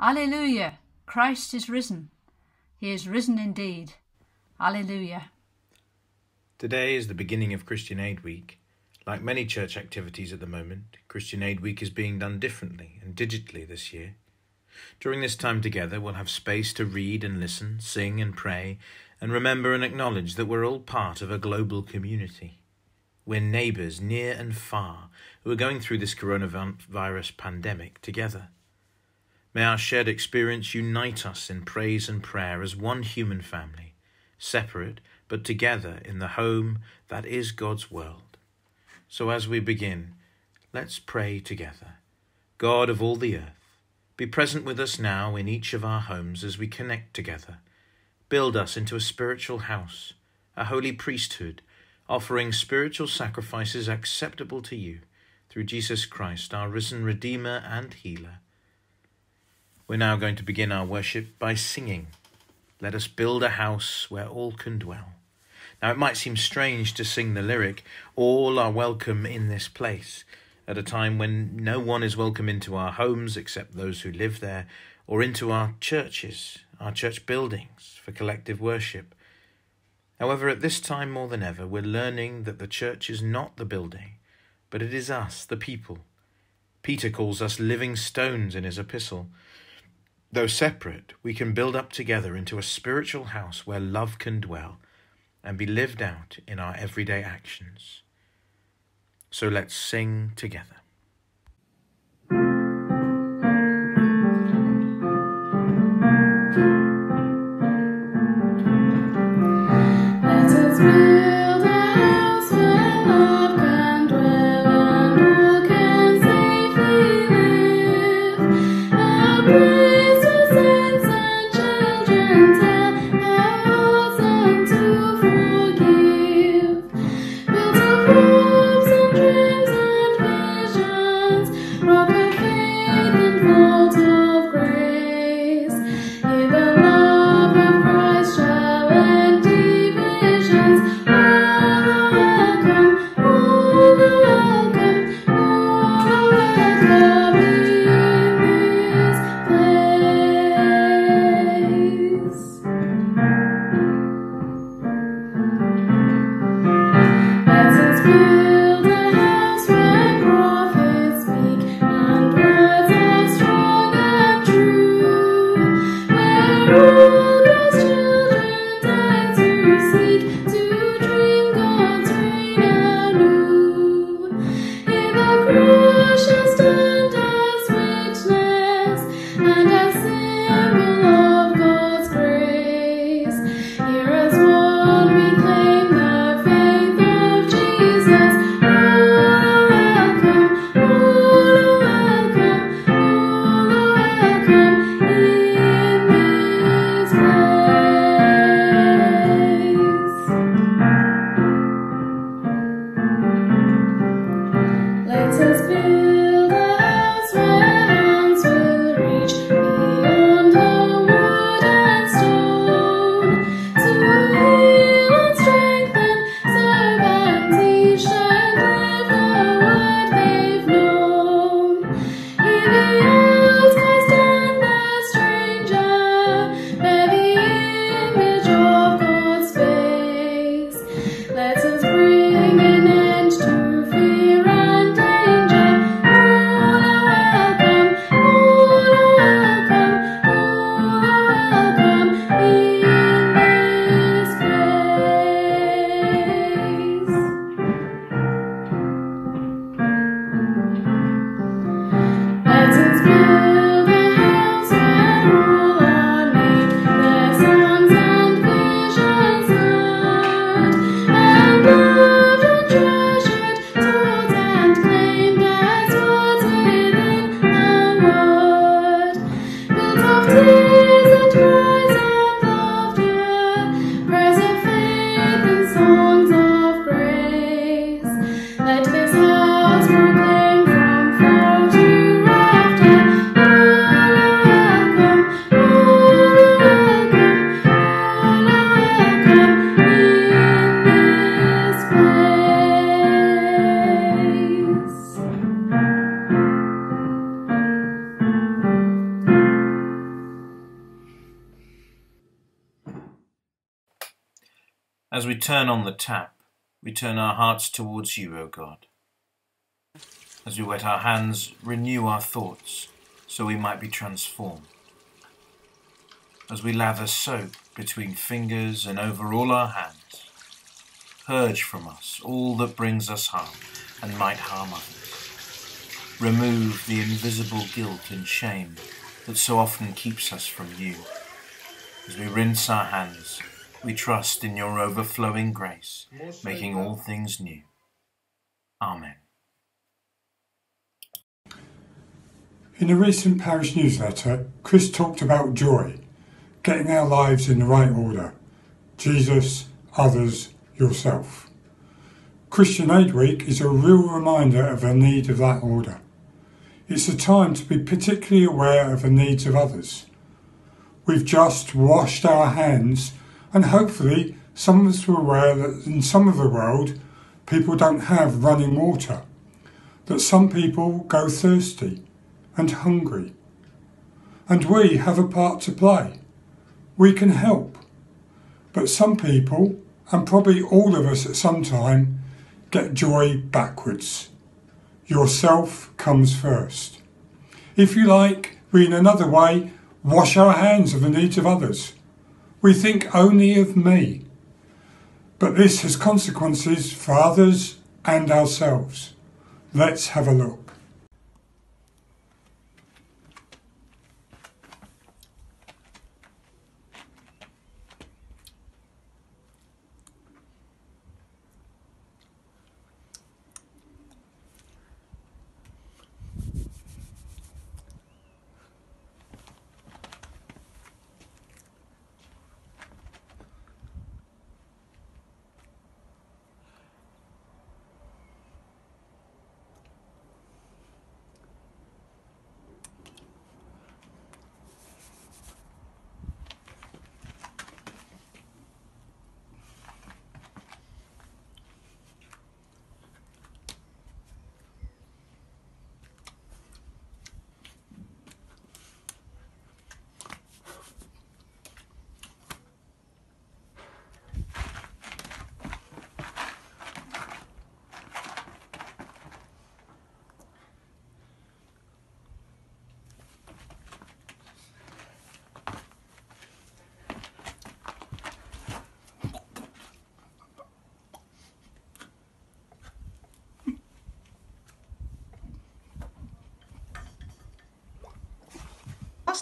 Alleluia! Christ is risen. He is risen indeed. Alleluia. Today is the beginning of Christian Aid Week. Like many church activities at the moment, Christian Aid Week is being done differently and digitally this year. During this time together, we'll have space to read and listen, sing and pray, and remember and acknowledge that we're all part of a global community. We're neighbours near and far who are going through this coronavirus pandemic together. May our shared experience unite us in praise and prayer as one human family, separate but together in the home that is God's world. So as we begin, let's pray together. God of all the earth, be present with us now in each of our homes as we connect together. Build us into a spiritual house, a holy priesthood, offering spiritual sacrifices acceptable to you through Jesus Christ, our risen Redeemer and Healer. We're now going to begin our worship by singing. Let us build a house where all can dwell. Now, it might seem strange to sing the lyric, All are welcome in this place, at a time when no one is welcome into our homes except those who live there, or into our churches, our church buildings, for collective worship. However, at this time more than ever, we're learning that the church is not the building, but it is us, the people. Peter calls us living stones in his epistle. Though separate, we can build up together into a spiritual house where love can dwell and be lived out in our everyday actions. So let's sing together. Let this turn on the tap, we turn our hearts towards you, O God. As we wet our hands, renew our thoughts, so we might be transformed. As we lather soap between fingers and over all our hands, purge from us all that brings us harm and might harm others. Remove the invisible guilt and shame that so often keeps us from you. As we rinse our hands, we trust in your overflowing grace, making all things new. Amen. In a recent parish newsletter, Chris talked about joy, getting our lives in the right order Jesus, others, yourself. Christian Aid Week is a real reminder of the need of that order. It's a time to be particularly aware of the needs of others. We've just washed our hands, and hopefully, some of us are aware that in some of the world, people don't have running water, that some people go thirsty and hungry. And we have a part to play. We can help. But some people, and probably all of us at some time, get joy backwards. Yourself comes first. If you like, we in another way wash our hands of the needs of others. We think only of me. But this has consequences for others and ourselves. Let's have a look.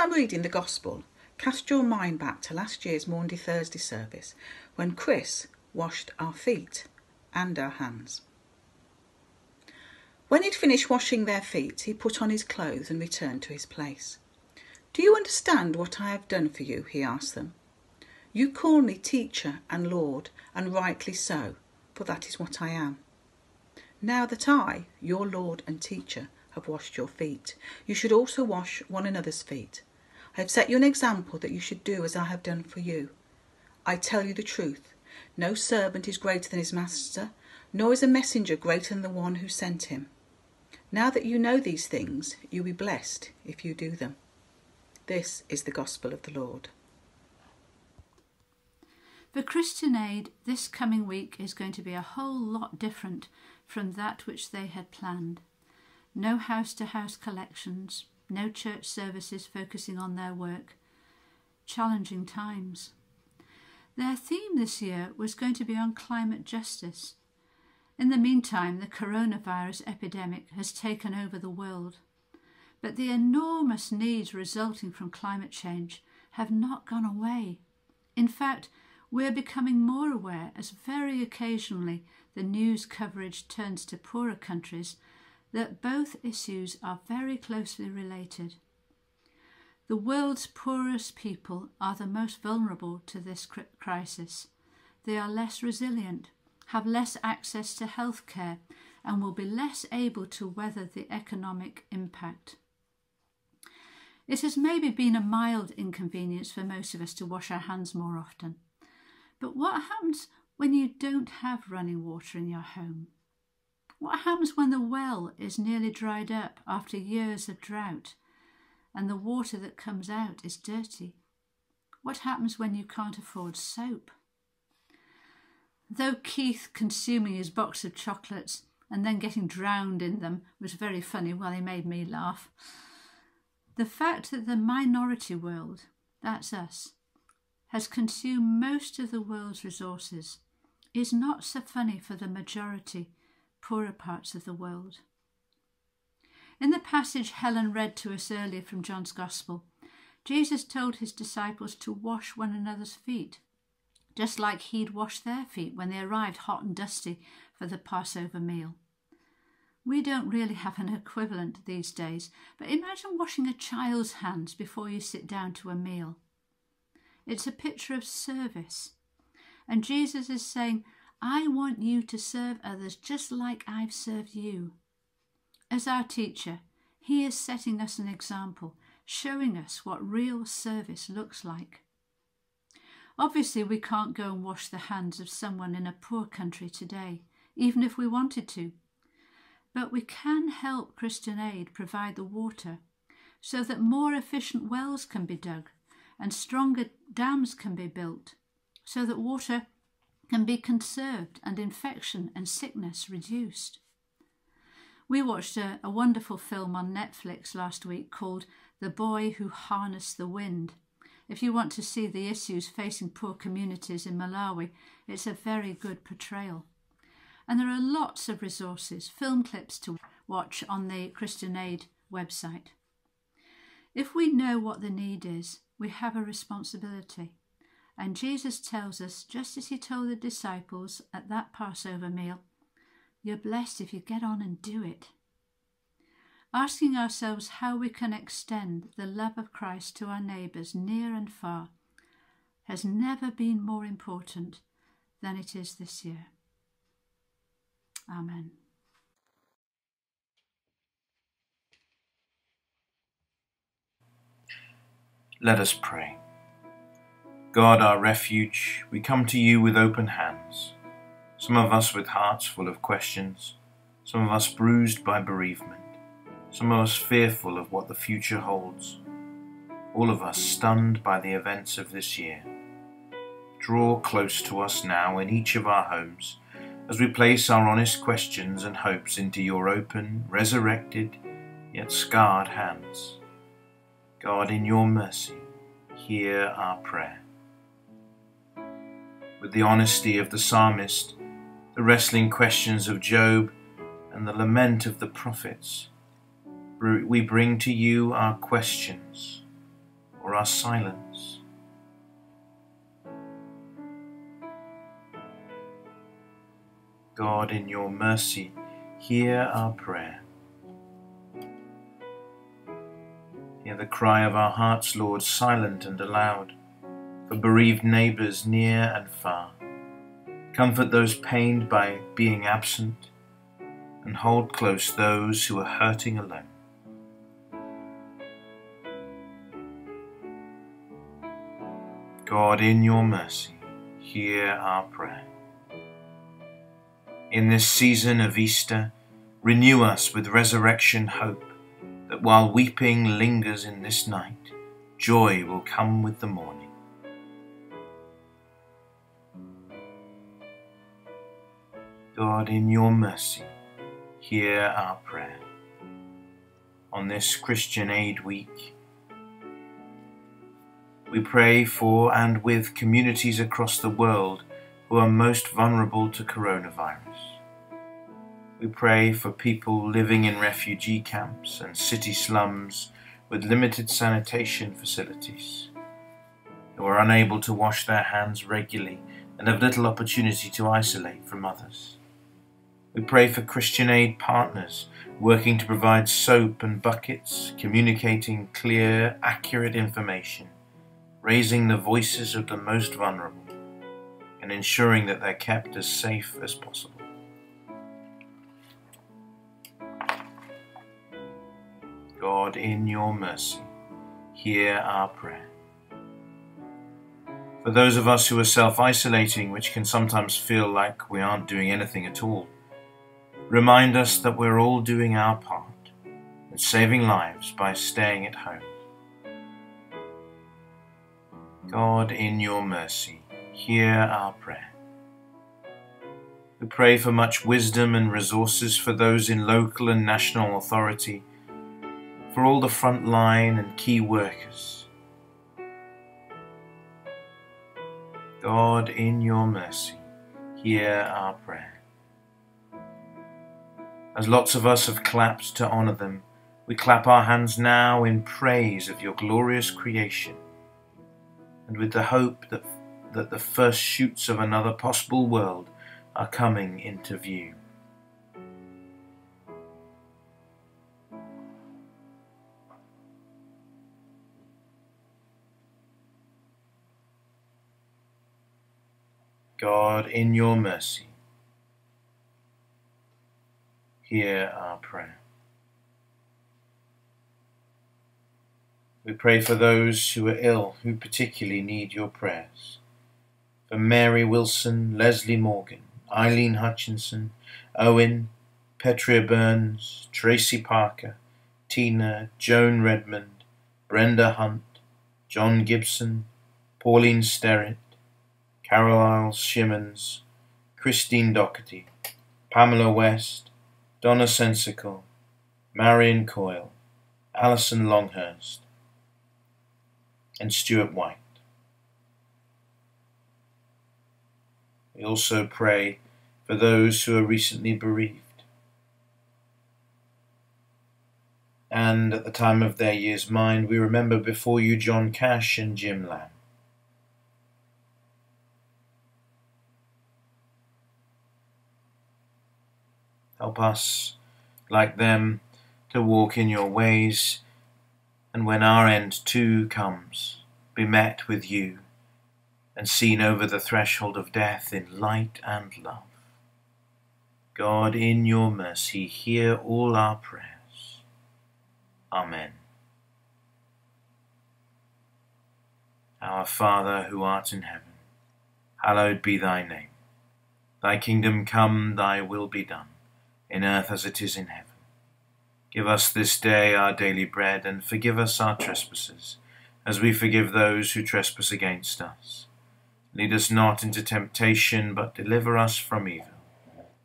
I'm reading the Gospel, cast your mind back to last year's Maundy Thursday service when Chris washed our feet and our hands. When he'd finished washing their feet, he put on his clothes and returned to his place. Do you understand what I have done for you? he asked them. You call me teacher and Lord, and rightly so, for that is what I am. Now that I, your Lord and teacher, have washed your feet. You should also wash one another's feet. I have set you an example that you should do as I have done for you. I tell you the truth. No servant is greater than his master, nor is a messenger greater than the one who sent him. Now that you know these things, you will be blessed if you do them. This is the gospel of the Lord. For Christian Aid, this coming week is going to be a whole lot different from that which they had planned no house to house collections, no church services focusing on their work. Challenging times. Their theme this year was going to be on climate justice. In the meantime, the coronavirus epidemic has taken over the world. But the enormous needs resulting from climate change have not gone away. In fact, we're becoming more aware as very occasionally the news coverage turns to poorer countries that both issues are very closely related. The world's poorest people are the most vulnerable to this crisis. They are less resilient, have less access to health care, and will be less able to weather the economic impact. It has maybe been a mild inconvenience for most of us to wash our hands more often. But what happens when you don't have running water in your home? What happens when the well is nearly dried up after years of drought and the water that comes out is dirty? What happens when you can't afford soap? Though Keith consuming his box of chocolates and then getting drowned in them was very funny, well, he made me laugh. The fact that the minority world, that's us, has consumed most of the world's resources is not so funny for the majority, poorer parts of the world. In the passage Helen read to us earlier from John's Gospel, Jesus told his disciples to wash one another's feet, just like he'd washed their feet when they arrived hot and dusty for the Passover meal. We don't really have an equivalent these days, but imagine washing a child's hands before you sit down to a meal. It's a picture of service. And Jesus is saying, I want you to serve others just like I've served you. As our teacher, he is setting us an example, showing us what real service looks like. Obviously, we can't go and wash the hands of someone in a poor country today, even if we wanted to. But we can help Christian Aid provide the water so that more efficient wells can be dug and stronger dams can be built so that water can be conserved and infection and sickness reduced. We watched a, a, wonderful film on Netflix last week called The Boy Who Harnessed the Wind. If you want to see the issues facing poor communities in Malawi, it's a very good portrayal. And there are lots of resources, film clips to watch on the Christian Aid website. If we know what the need is, we have a responsibility. And Jesus tells us, just as he told the disciples at that Passover meal, you're blessed if you get on and do it. Asking ourselves how we can extend the love of Christ to our neighbours near and far has never been more important than it is this year. Amen. Let us pray. God, our refuge, we come to you with open hands, some of us with hearts full of questions, some of us bruised by bereavement, some of us fearful of what the future holds, all of us stunned by the events of this year. Draw close to us now in each of our homes as we place our honest questions and hopes into your open, resurrected, yet scarred hands. God, in your mercy, hear our prayer. With the honesty of the psalmist, the wrestling questions of Job, and the lament of the prophets, we bring to you our questions or our silence. God, in your mercy, hear our prayer. Hear the cry of our hearts, Lord, silent and aloud, for bereaved neighbours near and far. Comfort those pained by being absent, and hold close those who are hurting alone. God, in your mercy, hear our prayer. In this season of Easter, renew us with resurrection hope that while weeping lingers in this night, joy will come with the morning. God, in your mercy, hear our prayer. On this Christian Aid Week, we pray for and with communities across the world who are most vulnerable to coronavirus. We pray for people living in refugee camps and city slums with limited sanitation facilities, who are unable to wash their hands regularly and have little opportunity to isolate from others. We pray for Christian Aid partners working to provide soap and buckets, communicating clear, accurate information, raising the voices of the most vulnerable, and ensuring that they're kept as safe as possible. God, in your mercy, hear our prayer. For those of us who are self isolating, which can sometimes feel like we aren't doing anything at all, remind us that we're all doing our part in saving lives by staying at home. God, in your mercy, hear our prayer. We pray for much wisdom and resources for those in local and national authority, for all the front line and key workers. God, in your mercy, hear our prayer. As lots of us have clapped to honour them, we clap our hands now in praise of your glorious creation, and with the hope that, that the first shoots of another possible world are coming into view. God, in your mercy, hear our prayer. We pray for those who are ill, who particularly need your prayers. For Mary Wilson, Leslie Morgan, Eileen Hutchinson, Owen, Petria Burns, Tracy Parker, Tina, Joan Redmond, Brenda Hunt, John Gibson, Pauline Sterrett, Carol Shimmons, Christine Doherty, Pamela West, Donna Sensical, Marion Coyle, Alison Longhurst, and Stuart White. We also pray for those who are recently bereaved. And at the time of their year's mind, we remember before you John Cash and Jim Lamb. Help us, like them, to walk in your ways, and when our end too comes, be met with you and seen over the threshold of death in light and love. God, in your mercy, hear all our prayers. Amen. Our Father, who art in heaven, hallowed be thy name. Thy kingdom come, thy will be done in earth as it is in heaven. Give us this day our daily bread, and forgive us our trespasses, as we forgive those who trespass against us. Lead us not into temptation, but deliver us from evil.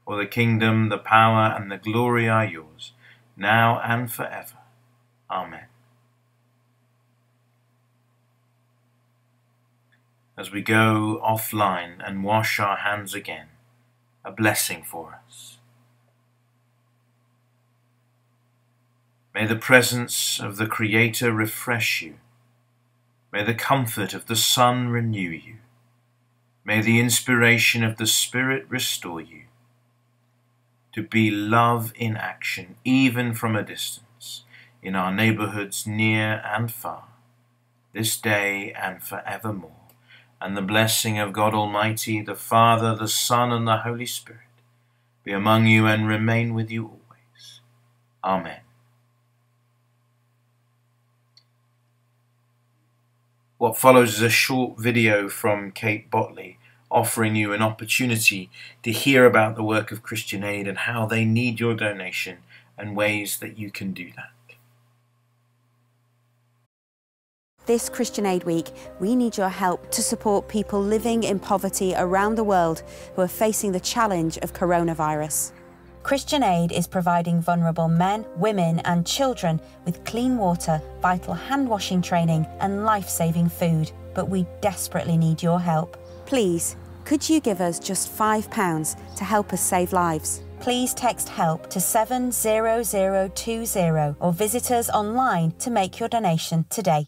For the kingdom, the power, and the glory are yours, now and forever. Amen. As we go offline and wash our hands again, a blessing for us. May the presence of the Creator refresh you. May the comfort of the Son renew you. May the inspiration of the Spirit restore you. To be love in action, even from a distance, in our neighborhoods near and far, this day and for evermore. And the blessing of God Almighty, the Father, the Son, and the Holy Spirit be among you and remain with you always. Amen. What follows is a short video from Kate Botley offering you an opportunity to hear about the work of Christian Aid and how they need your donation and ways that you can do that. This Christian Aid Week, we need your help to support people living in poverty around the world who are facing the challenge of coronavirus. Christian Aid is providing vulnerable men, women, and children with clean water, vital hand washing training, and life saving food. But we desperately need your help. Please, could you give us just £5 to help us save lives? Please text HELP to 70020 or visit us online to make your donation today.